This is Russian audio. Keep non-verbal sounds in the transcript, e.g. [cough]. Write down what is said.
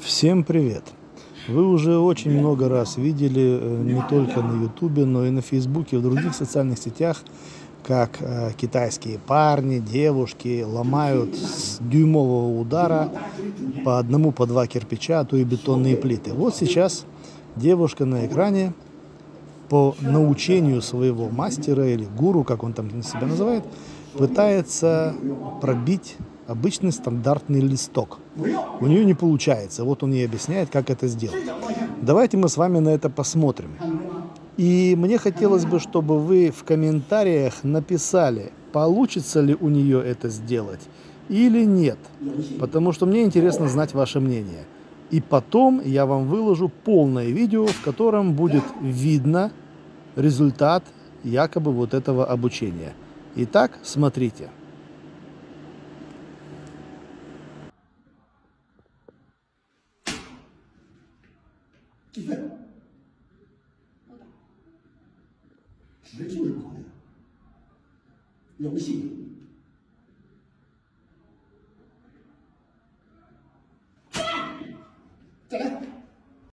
Всем привет! Вы уже очень много раз видели э, не только на ютубе, но и на фейсбуке, и в других социальных сетях, как э, китайские парни, девушки ломают с дюймового удара по одному, по два кирпича, а то и бетонные плиты. Вот сейчас девушка на экране по научению своего мастера или гуру, как он там себя называет, пытается пробить обычный стандартный листок. У нее не получается. Вот он ей объясняет, как это сделать. Давайте мы с вами на это посмотрим. И мне хотелось бы, чтобы вы в комментариях написали, получится ли у нее это сделать или нет. Потому что мне интересно знать ваше мнение. И потом я вам выложу полное видео, в котором будет видно результат якобы вот этого обучения. Итак, смотрите. [laughs] 继续。不打。直就是跑。游戏。再来。